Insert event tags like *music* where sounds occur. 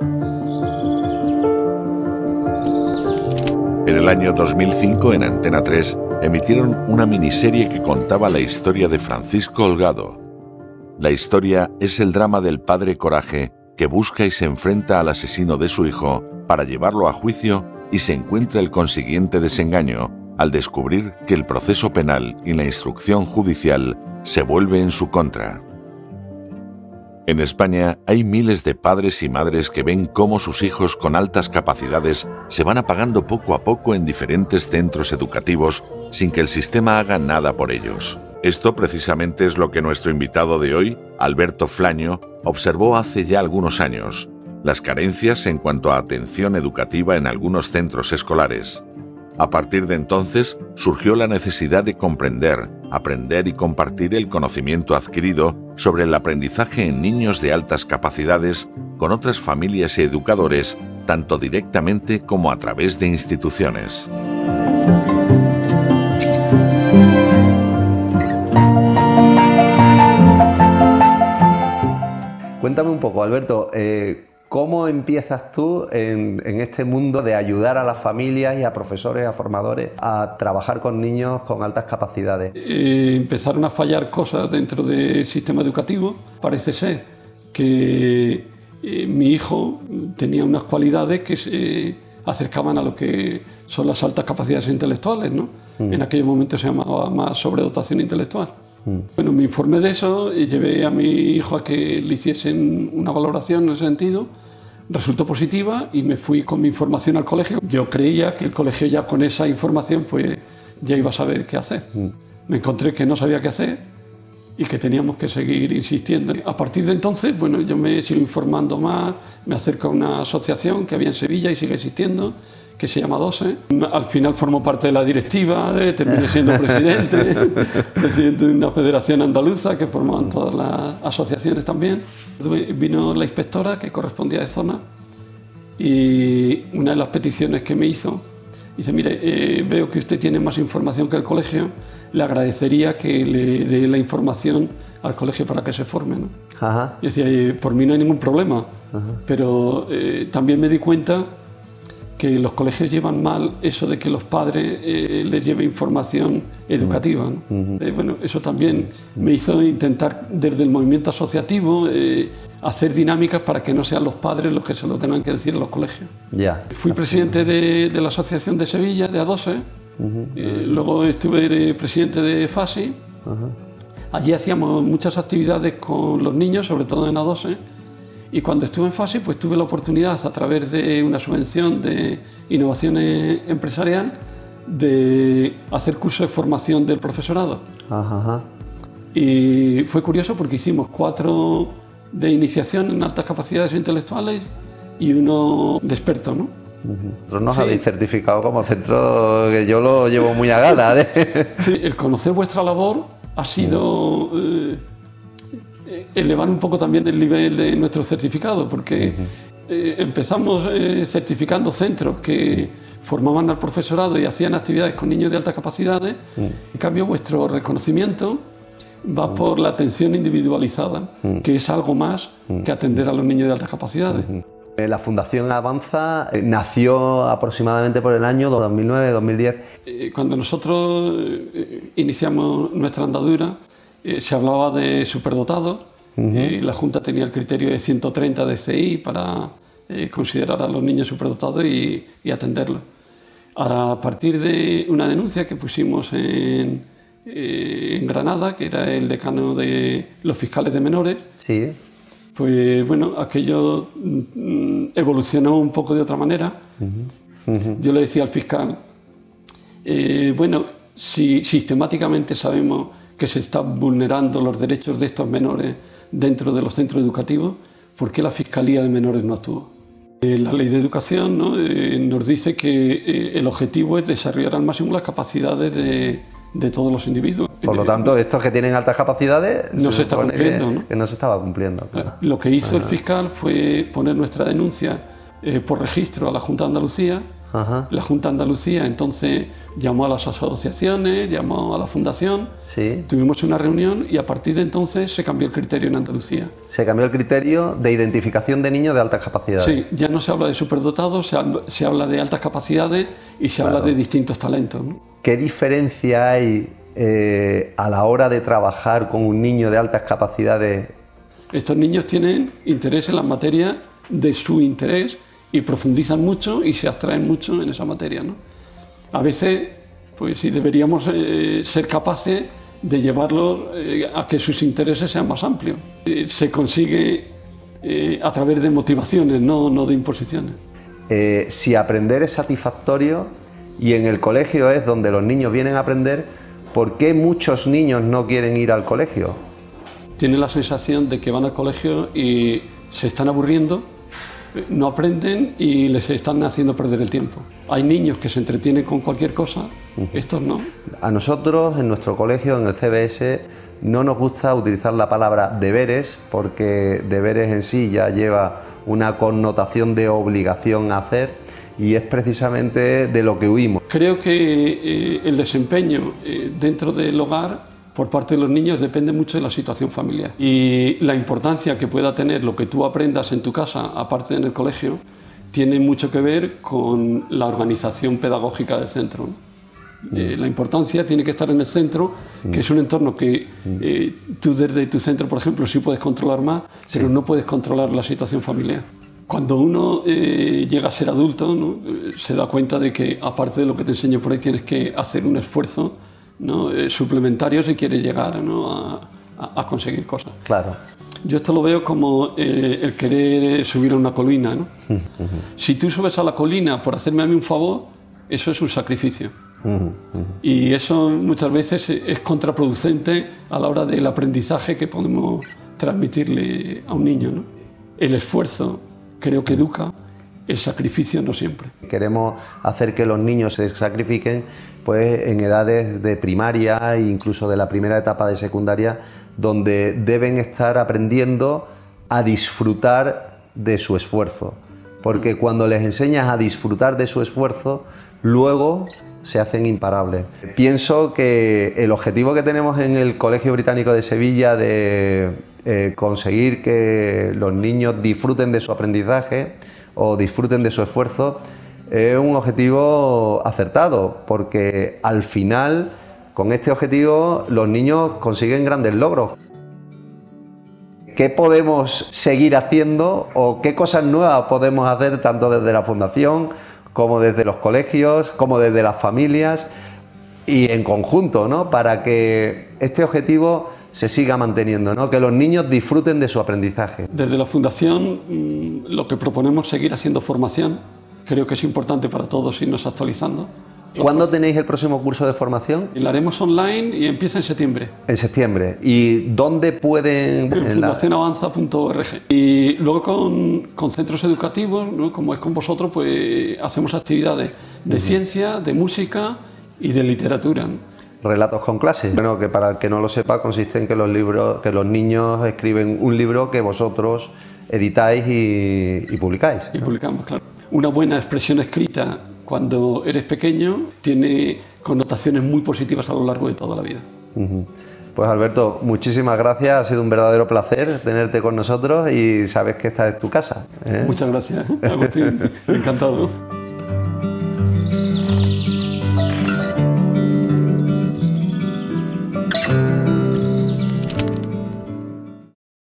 En el año 2005, en Antena 3, emitieron una miniserie que contaba la historia de Francisco Holgado. La historia es el drama del padre Coraje que busca y se enfrenta al asesino de su hijo para llevarlo a juicio y se encuentra el consiguiente desengaño al descubrir que el proceso penal y la instrucción judicial se vuelve en su contra. En España hay miles de padres y madres que ven cómo sus hijos con altas capacidades se van apagando poco a poco en diferentes centros educativos sin que el sistema haga nada por ellos. Esto precisamente es lo que nuestro invitado de hoy, Alberto Flaño, observó hace ya algunos años, las carencias en cuanto a atención educativa en algunos centros escolares. A partir de entonces surgió la necesidad de comprender, aprender y compartir el conocimiento adquirido sobre el aprendizaje en niños de altas capacidades con otras familias y educadores, tanto directamente como a través de instituciones. Cuéntame un poco, Alberto, eh, ¿cómo empiezas tú en, este mundo de ayudar a las familias y a profesores, a formadores a trabajar con niños con altas capacidades? Eh, empezaron a fallar cosas dentro del sistema educativo. Parece ser que eh, mi hijo tenía unas cualidades que se acercaban a lo que son las altas capacidades intelectuales, ¿no? Mm. En aquel momento se llamaba más sobredotación intelectual. Mm. Bueno, me informé de eso y llevé a mi hijo a que le hiciesen una valoración en ese sentido. Resultó positiva y me fui con mi información al colegio. Yo creía que el colegio ya con esa información pues ya iba a saber qué hacer. Mm. Me encontré que no sabía qué hacer y que teníamos que seguir insistiendo. A partir de entonces, bueno, yo me sigo informando más, me acerco a una asociación que había en Sevilla y sigue existiendo, que se llama 12. Al final formó parte de la directiva, terminé siendo presidente, *laughs* presidente de una federación andaluza que formaban todas las asociaciones también. Vino la inspectora que correspondía de zona y una de las peticiones que me hizo, dice, mire, eh, veo que usted tiene más información que el colegio, le agradecería que le dé la información al colegio para que se forme. ¿no? Y decía, eh, por mí no hay ningún problema, pero eh, también me di cuenta que los colegios llevan mal eso de que los padres eh, les lleven información educativa. Eh, bueno, eso también me hizo intentar desde el movimiento asociativo eh, hacer dinámicas para que no sean los padres los que se lo tengan que decir en los colegios. Ya. Fui presidente de, la Asociación de Sevilla, de A12, luego estuve de presidente de FASI. Allí hacíamos muchas actividades con los niños, sobre todo en A12 y cuando estuve en FASI, pues tuve la oportunidad, a través de una subvención de innovación empresarial, de hacer cursos de formación del profesorado. Y fue curioso porque hicimos cuatro de iniciación en altas capacidades intelectuales y uno de experto, ¿no? Vosotros nos habéis certificado como centro que yo lo llevo muy a gala. ¿eh? Sí, el conocer vuestra labor ha sido... Eh, elevar un poco también el nivel de nuestro certificado, porque eh, empezamos eh, certificando centros que formaban al profesorado y hacían actividades con niños de altas capacidades, en cambio vuestro reconocimiento va por la atención individualizada, que es algo más que atender a los niños de altas capacidades. Eh, la Fundación Avanza nació aproximadamente por el año 2009-2010. Cuando nosotros iniciamos nuestra andadura, se hablaba de superdotados eh, la Junta tenía el criterio de 130 de CI para eh, considerar a los niños superdotados y, atenderlos. A partir de una denuncia que pusimos en, eh, en, Granada, que era el decano de los fiscales de menores, sí. pues bueno, aquello mm, evolucionó un poco de otra manera. Yo le decía al fiscal, bueno, si sistemáticamente sabemos que se están vulnerando los derechos de estos menores dentro de los centros educativos, ¿por qué la Fiscalía de Menores no actuó? Eh, la ley de educación eh, nos dice que eh, el objetivo es desarrollar al máximo las capacidades de, todos los individuos. Por lo tanto, estos que tienen altas capacidades no se, está cumpliendo. Que, ¿no? no se estaba cumpliendo. Lo que hizo el fiscal fue poner nuestra denuncia por registro a la Junta de Andalucía La Junta de Andalucía entonces llamó a las asociaciones, llamó a la fundación, sí. tuvimos una reunión y a partir de entonces se cambió el criterio en Andalucía. Se cambió el criterio de identificación de niños de altas capacidades. Sí, ya no se habla de superdotados, se habla, de altas capacidades y se habla de distintos talentos. ¿Qué diferencia hay eh, a la hora de trabajar con un niño de altas capacidades? Estos niños tienen interés en las materias de su interés y profundizan mucho y se abstraen mucho en esa materia. ¿no? A veces, pues sí, deberíamos eh, ser capaces de llevarlos eh, a que sus intereses sean más amplios. Eh, se consigue a través de motivaciones, no, no de imposiciones. si aprender es satisfactorio y en el colegio es donde los niños vienen a aprender, ¿por qué muchos niños no quieren ir al colegio? Tienen la sensación de que van al colegio y se están aburriendo no aprenden y les están haciendo perder el tiempo. Hay niños que se entretienen con cualquier cosa, estos no. A nosotros en nuestro colegio, en el CBS, no nos gusta utilizar la palabra deberes porque deberes en sí ya lleva una connotación de obligación a hacer y es precisamente de lo que huimos. Creo que eh, el desempeño eh, dentro del hogar por parte de los niños depende mucho de la situación familiar. Y la importancia que pueda tener lo que tú aprendas en tu casa, aparte en el colegio, tiene mucho que ver con la organización pedagógica del centro. Eh, la importancia tiene que estar en el centro, que es un entorno que eh, tú desde tu centro, por ejemplo, sí puedes controlar más, pero no puedes controlar la situación familiar. Cuando uno eh, llega a ser adulto, se da cuenta de que aparte de lo que te enseño por ahí, tienes que hacer un esfuerzo ¿no? Eh, suplementario si quiere llegar a, conseguir cosas. Claro. Yo esto lo veo como eh, el querer subir a una colina. ¿no? *laughs* si tú subes a la colina por hacerme a mí un favor, eso es un sacrificio. Y eso muchas veces es contraproducente a la hora del aprendizaje que podemos transmitirle a un niño. ¿no? El esfuerzo creo que educa, el sacrificio no siempre. Queremos hacer que los niños se sacrifiquen pues, en edades de primaria e incluso de la primera etapa de secundaria, donde deben estar aprendiendo a disfrutar de su esfuerzo. Porque cuando les enseñas a disfrutar de su esfuerzo, luego se hacen imparables. Pienso que el objetivo que tenemos en el Colegio Británico de Sevilla de eh, conseguir que los niños disfruten de su aprendizaje, o disfruten de su esfuerzo, es un objetivo acertado, porque al final, con este objetivo, los niños consiguen grandes logros. ¿Qué podemos seguir haciendo o qué cosas nuevas podemos hacer tanto desde la Fundación como desde los colegios, como desde las familias y en conjunto, ¿no? para que este objetivo se siga manteniendo, ¿no? que los niños disfruten de su aprendizaje. Desde la Fundación mm, lo que proponemos es seguir haciendo formación. Creo que es importante para todos irnos actualizando. ¿Cuándo tenéis el próximo curso de formación? Lo haremos online y empieza en septiembre. En septiembre. ¿Y dónde pueden...? En, fundacionavanza.org. Y luego con, centros educativos, como es con vosotros, pues hacemos actividades de ciencia, de música y de literatura. Relatos con clases. Bueno, que para el que no lo sepa, consiste en que los, libros, que los niños escriben un libro que vosotros editáis y, publicáis. Y publicamos, claro. Una buena expresión escrita cuando eres pequeño tiene connotaciones muy positivas a lo largo de toda la vida. Pues Alberto, muchísimas gracias, ha sido un verdadero placer tenerte con nosotros y sabes que esta es tu casa. ¿eh? Muchas gracias, Agustín, *laughs* encantado.